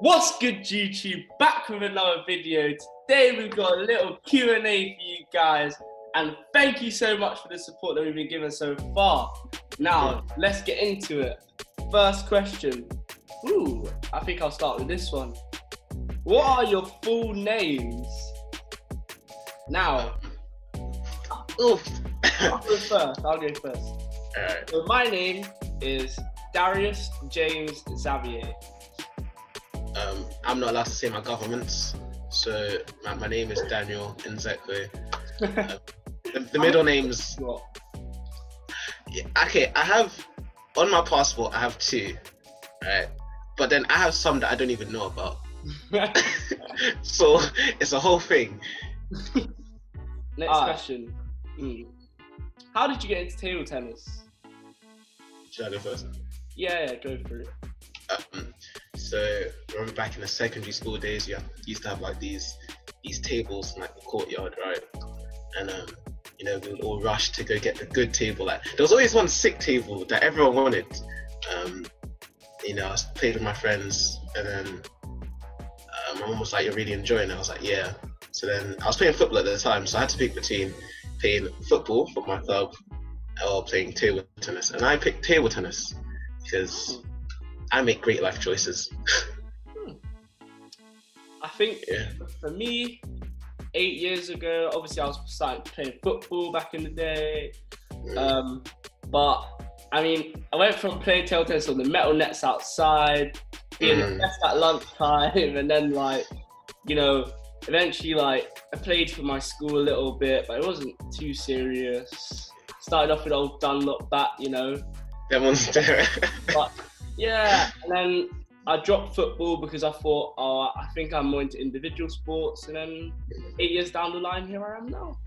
What's good, YouTube? Back with another video. Today we've got a little Q and A for you guys, and thank you so much for the support that we've been given so far. Now let's get into it. First question. Ooh, I think I'll start with this one. What are your full names? Now, Oof. I'll go first. I'll go first. So my name is Darius James Xavier. Um, I'm not allowed to say my governments, so my, my name is Daniel Nzekwe. The, the middle names, What? yeah, okay, I have on my passport. I have two, right? But then I have some that I don't even know about. so it's a whole thing. Next Ah. question. Hmm. How did you get into table tennis? Should I go first? Yeah, yeah, go for it. Um, so remember back in the secondary school days, you used to have like these these tables in like the courtyard, right? And um, you know, we would all rush to go get the good table. Like there was always one sick table that everyone wanted. Um, you know, I was played with my friends, and then uh, my mum was like, "You're really enjoying it." I was like, "Yeah." So then I was playing football at the time, so I had to pick between playing football for my club or playing table tennis, and I picked table tennis because I make great life choices. I think Yeah. for me, eight years ago, obviously I was starting playing football back in the day. Um, but I mean, I went from playing table tennis on the metal nets outside, being the Mm. best at lunchtime, and then like, you know, eventually like I played for my school a little bit, but it wasn't too serious. Started off with old Dunlop bat, you know, That one's there. but yeah, and then I dropped football because I thought, oh, I think I'm more into individual sports. And then eight years down the line, here I am now.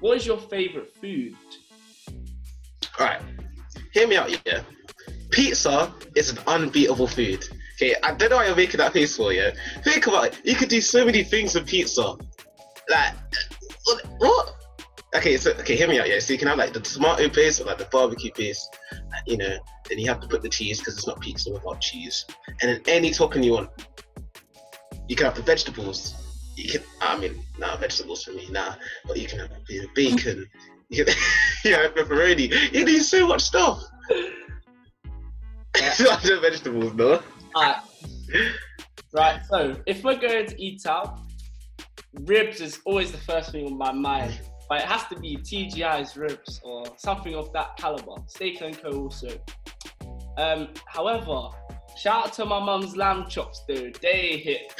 What is your favorite food? Alright, hear me out, yeah. Pizza is an unbeatable food. Okay, I don't know why you're making that face for, yeah. Think about it. You could do so many things with pizza. Like, what? Okay, so okay, hear me out, yeah. So you can have like the tomato base or like the barbecue base, you know. Then you have to put the cheese because it's not pizza without cheese. And then any topping you want. You can have the vegetables. You can, I mean, nah, vegetables for me, nah. But you can have you know, bacon. You can, you know, pepperoni. You can do so much stuff. Yeah. Not the vegetables, though. Alright. Right, so if we're going to eat out, ribs is always the first thing on my mind. But it has to be TGI's ribs or something of that caliber. Steak and Co. also. Um, however, shout out to my mum's lamb chops, dude. They hit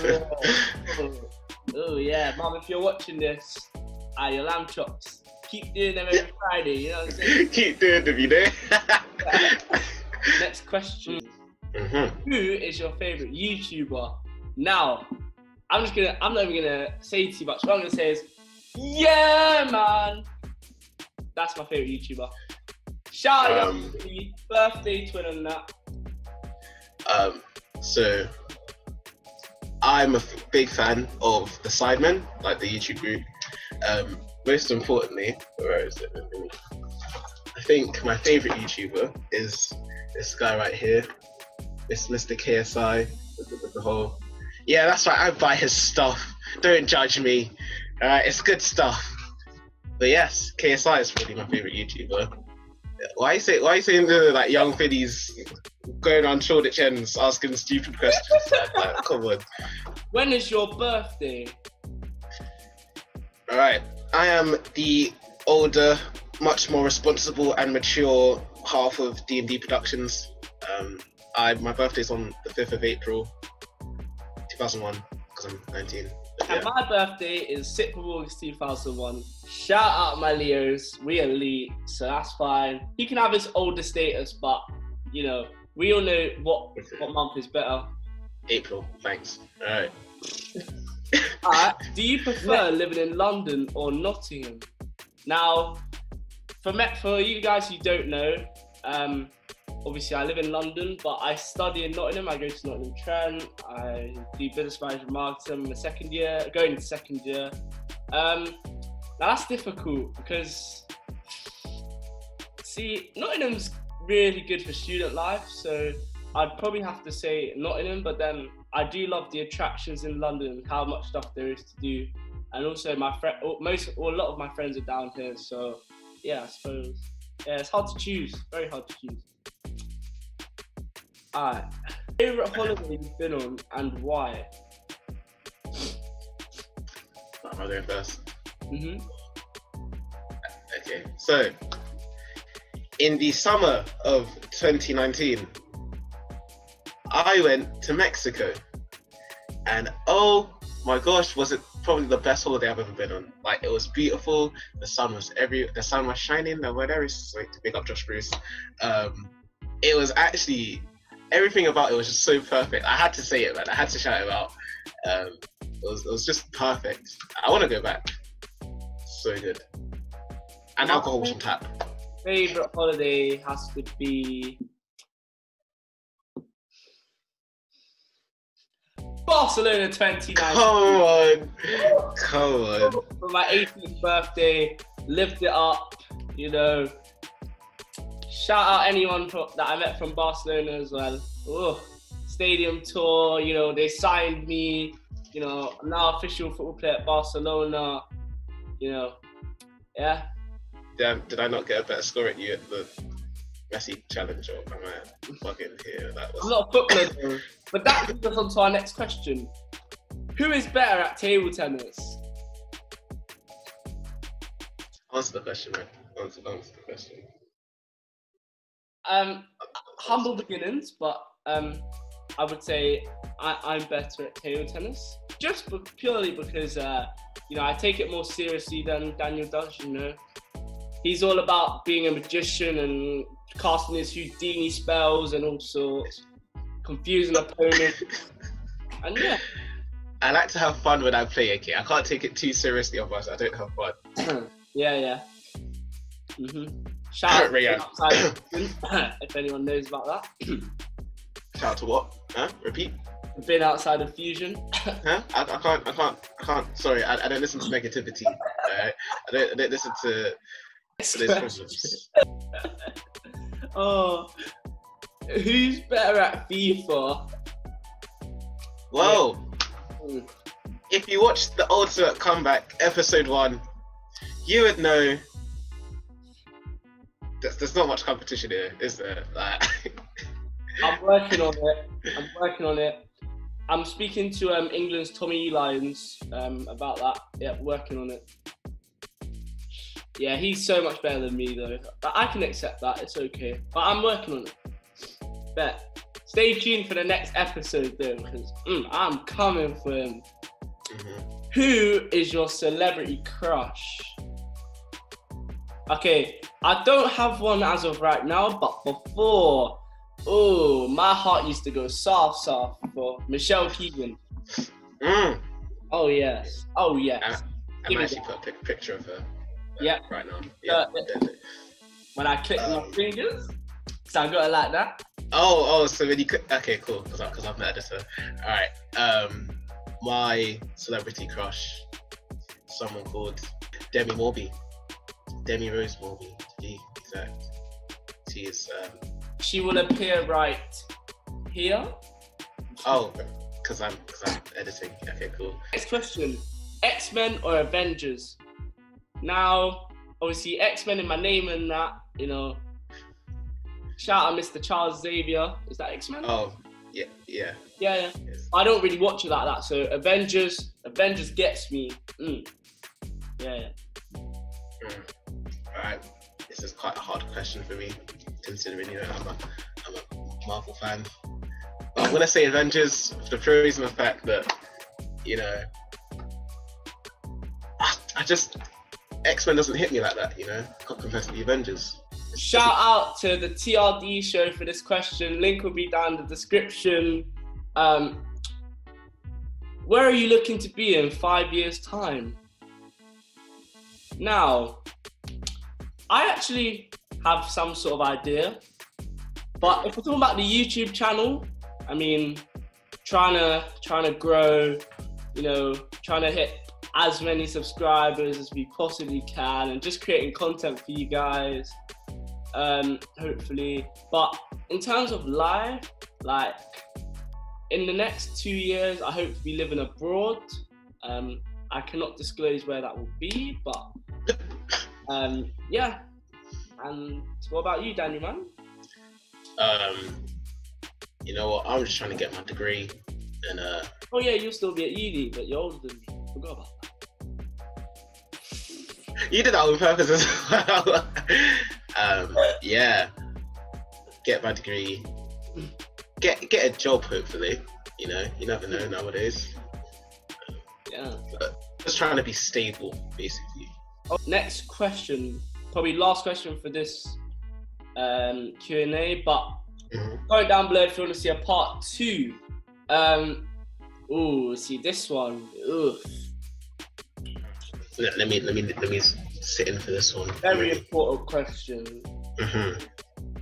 oh, oh, yeah, mum, if you're watching this, ah, your lamb chops. Keep doing them every Friday. You know what I'm saying? Keep doing them, you know. Next question. Mhm. Who is your favorite YouTuber? Now, I'm just gonna, I'm not even gonna say too much. What I'm gonna say is, yeah, man. That's my favorite YouTuber. Shout out Um, to me, birthday twin and that. Um, so I'm a f- big fan of the Sidemen, like the YouTube group. Um, most importantly, where is it? I think my favorite YouTuber is this guy right here, this Mr. KSI with the, with the whole. Yeah, that's right. I buy his stuff. Don't judge me. Alright, it's good stuff. But yes, KSI is probably my favorite YouTuber. Why you say why you saying the like young fiddies going on Shoreditch ends asking stupid questions like that? Come on. When is your birthday? Alright. I am the older, much more responsible and mature half of D and D Productions. Um I my birthday's on the fifth of April, two thousand one, because I'm nineteen. And yeah. my birthday is 6th of August 2001. Shout out my Leos. We elite, so that's fine. He can have his older status, but you know, we all know what what month is better. April, thanks. Alright. Alright, do you prefer living in London or Nottingham? Now, for me, for you guys who don't know, um, obviously I live in London, but I study in Nottingham. I go to Nottingham Trent. I do business management marketing in the second year, going into second year. Um, now that's difficult because, see, Nottingham's really good for student life. So I'd probably have to say Nottingham, but then I do love the attractions in London, how much stuff there is to do, and also my friend, most or a lot of my friends are down here, so yeah, I suppose. Yeah, it's hard to choose. Very hard to choose. Alright. Favorite holiday you've been on and why? Am I going first? hmm Okay, so in the summer of 2019, I went to Mexico, and oh my gosh, was it probably the best holiday I've ever been on? Like it was beautiful. The sun was every the sun was shining. The weather is like to pick up Josh Bruce. Um, it was actually everything about it was just so perfect. I had to say it, man. I had to shout it out. Um, it was it was just perfect. I want to go back. So good. And alcohol was on tap. Favorite holiday has to be Barcelona 2019. Come on, come on. For my 18th birthday, lived it up. You know, shout out anyone from, that I met from Barcelona as well. Oh, stadium tour. You know, they signed me. You know, I'm now official football player at Barcelona. You know, yeah. Damn, did I not get a better score at you at the Messi challenge or am I fucking here? That I'm was not a footballer, but that brings us on to our next question. Who is better at table tennis? answer the question, man. Answer, answer the question. Um, humble beginnings, but um, I would say I, I'm better at table tennis, just be- purely because uh, you know I take it more seriously than Daniel does. You know, he's all about being a magician and casting his Houdini spells and all sorts, confusing opponents, and yeah. I like to have fun when I play, a okay? I can't take it too seriously, otherwise I don't have fun. yeah, yeah. hmm Shout out to Rio. if anyone knows about that. Shout out to what? Huh? Repeat? Been outside of Fusion. Huh? I, I can't, I can't, I can't, sorry, I, I don't listen to negativity. Alright? I, don't, I don't listen to, oh, who's better at FIFA? Whoa! Mm. If you watched the Ultimate Comeback episode one, you would know there's, there's not much competition here, is there? Like, I'm working on it. I'm working on it. I'm speaking to um, England's Tommy Lyons um, about that. Yeah, working on it. Yeah, he's so much better than me though. But I can accept that. It's okay. But I'm working on it. Bet. Stay tuned for the next episode though, because mm, I'm coming for him. Mhm. Who is your celebrity crush? Okay, I don't have one as of right now, but before, oh, my heart used to go soft, soft for Michelle Keegan. Mm. Oh yes, oh yes. I me actually put a picture of her. uh, Yeah. Right now. Uh, Yeah. When I click my fingers, so I got it like that. Oh, oh, so when you could, okay, cool, because because I've met her. All right. Um, my celebrity crush, someone called Demi Mawby, Demi Rose Mawby, to be exact. She is. Um, She will appear right here. oh, because I'm because I'm editing. Okay, cool. Next question: X Men or Avengers? Now, obviously, X Men in my name and that, you know. Shout out Mr. Charles Xavier. Is that X Men? Oh, yeah, yeah. Yeah, yeah. Yes. I don't really watch it like that. So Avengers, Avengers gets me. Mm. Yeah, yeah. All right. This is quite a hard question for me, considering you know I'm a I'm a Marvel fan. But I'm gonna say Avengers for the pure reason of the fact that you know I, I just X Men doesn't hit me like that, you know, compared to the Avengers. Shout out to the TRD show for this question. Link will be down in the description. Um, where are you looking to be in five years' time? Now, I actually have some sort of idea, but if we're talking about the YouTube channel, I mean, trying to trying to grow, you know, trying to hit as many subscribers as we possibly can, and just creating content for you guys. Um, hopefully, but in terms of life, like in the next two years, I hope to be living abroad. Um, I cannot disclose where that will be, but um, yeah. And what about you, Daniel, man? Um, you know what? I'm just trying to get my degree, and uh, Oh yeah, you'll still be at uni, but you're older than me. Forgot about that. you did that on purpose as well. um, yeah, get my degree, get get a job. Hopefully, you know, you never know nowadays. Yeah. Just trying to be stable, basically. Oh, next question, probably last question for this um, Q and A, but Mhm. comment down below if you want to see a part two. Um, ooh, see this one. Let, let me let me let me sit in for this one. very important question. Mhm.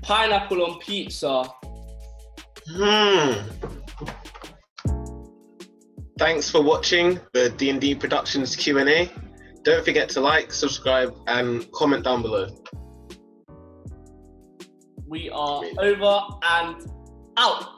Pineapple on pizza. Hmm. Thanks for watching the D&D Productions Q&A. Don't forget to like, subscribe, and comment down below. We are over and out.